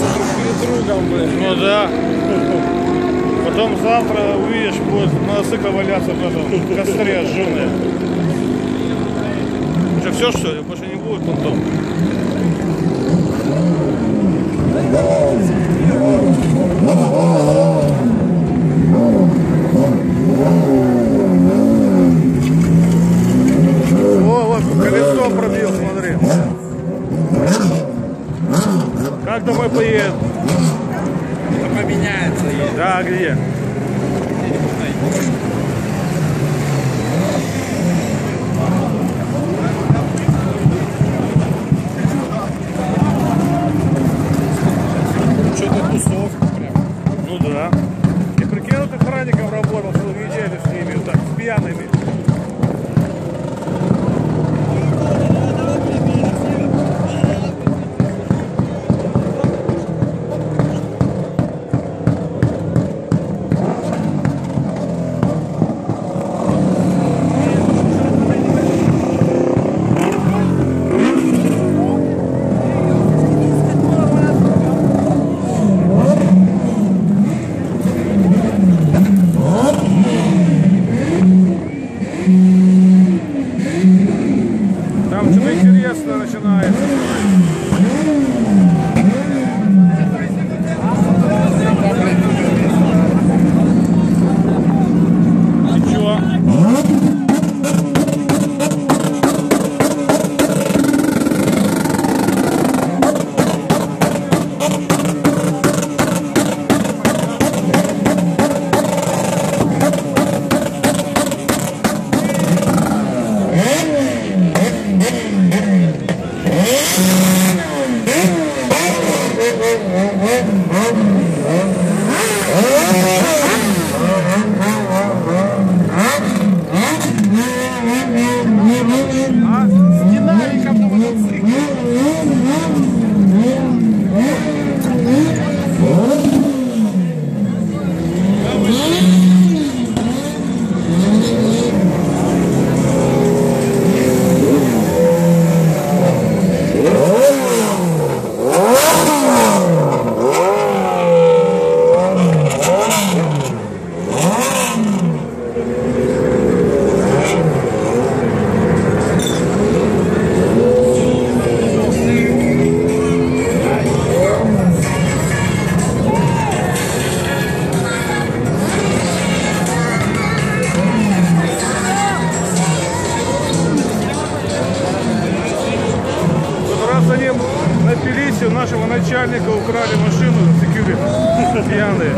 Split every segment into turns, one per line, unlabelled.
Нормально.
Ну да. Потом завтра увидишь, будет мотоцикл валяться в этом костре сжженные. Что, все что ли? Больше не будет понтов? О, нашего начальника украли машину секьюрити. Пьяные.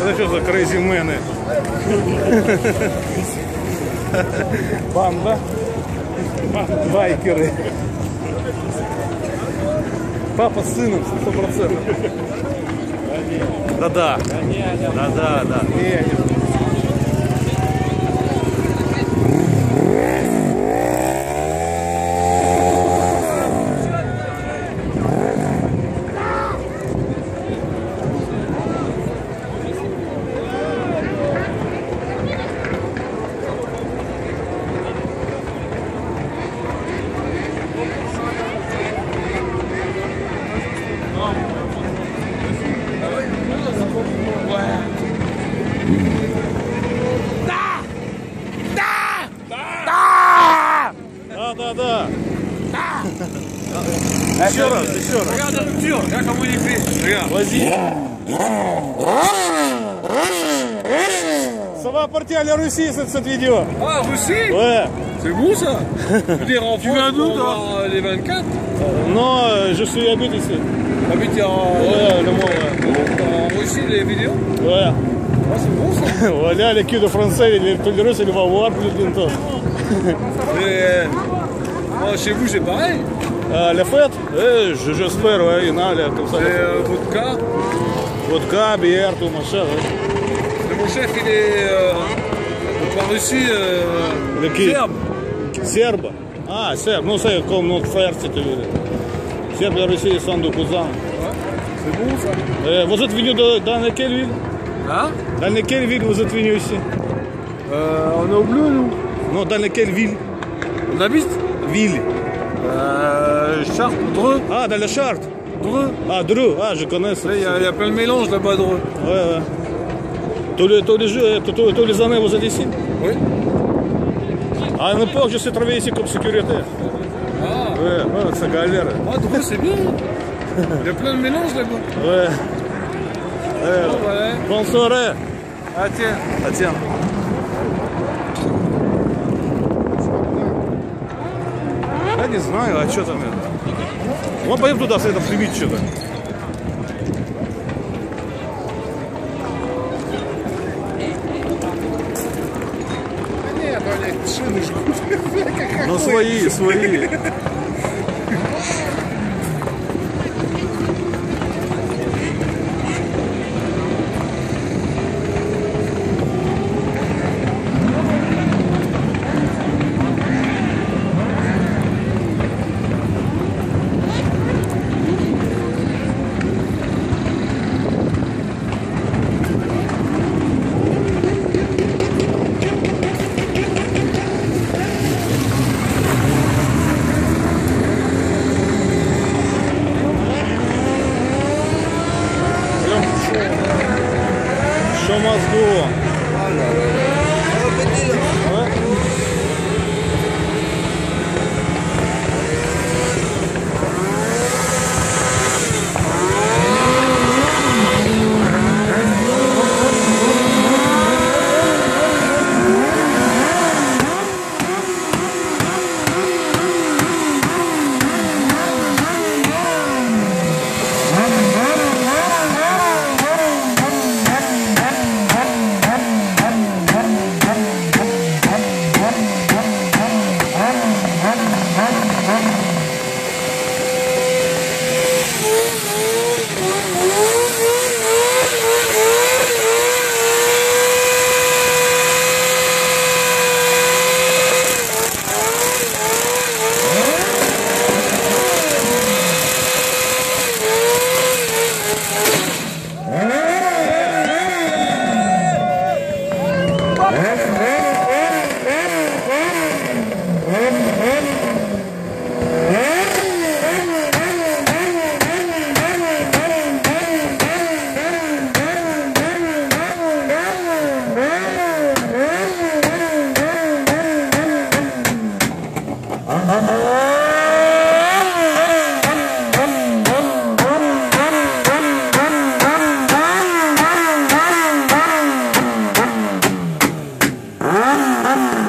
Это что за крейзимены? Банда. Ба- Байкеры. Папа с сыном, сто процентов. Да-да. Да-да, Еще раз, еще раз.
Я даже пьер, я кому не кричу.
Вози. ça va partir à la Russie cette, cette vidéo
Ah, Russie
Ouais.
C'est bon ça Je veux dire, en
Tu viens
France,
d'où,
pour
toi
voir Les 24
Non, euh, je suis habite ici.
Habite en,
Ouais, le mois, ouais.
en Russie, les vidéos
Ouais.
Ah, c'est bon ça
Voilà, l'équipe de français, les, les Russes, ils vont voir plus bientôt.
Mais euh, oh, chez vous, c'est pareil
Euh, la euh, je- J'espère, en a là, comme ça.
Euh, votre cas
Vodka, bière, tout machin.
Mais Mon chef, il est euh, par Russie euh,
Le
serbe.
Serbe. Ah, serbe. Non, c'est comme notre frère, si tu veux. Serbe et Russie, ils sont deux cousins.
C'est bon ça
Euh, vous êtes venu de- dans quelle ville
Hein
Dans quelle ville vous êtes venu ici
euh, On est au bleu, nous
Non, dans quelle ville
On habite
Ville.
euh, Chartres, Dreux.
Ah, dans la charte.
Dreux.
Ah, Dreux. Ah, je connais ça.
Il y, a- plein de mélanges là-bas, Dreux.
Ouais, ouais. Tous les, tous, les euh, tous, tous- les années, vous êtes ici
Oui.
À une époque, je suis travaillé ici comme sécuritaire.
Ah,
Ouais, ouais, c'est galère.
ah Dreux, c'est bien. Il y a plein de mélanges là-bas.
Ouais. Ouais.
Ouais.
Bonne soirée.
Ah, tiens.
А тем? Я не знаю, а что там это? Мы поедем туда, с это привить что-то.
Нет, Олег, шины жгут.
Ну свои, свои. Мозгу?
Mm-hmm.